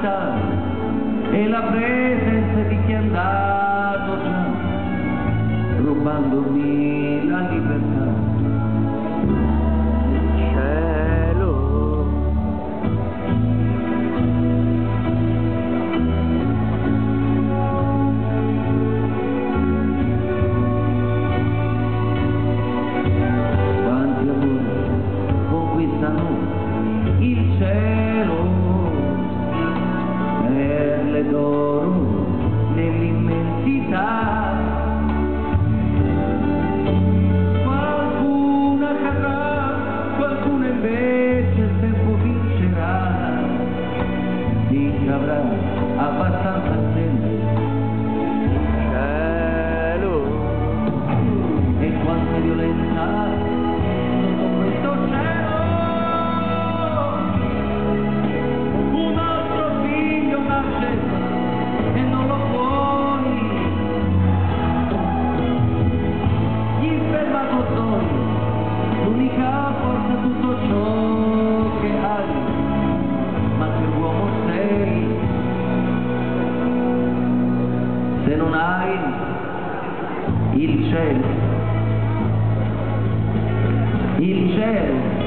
vita e la presenza di chi è andato già rubandomi alrededor. tutto ciò che hai, ma che uomo sei, se non hai il cielo, il cielo.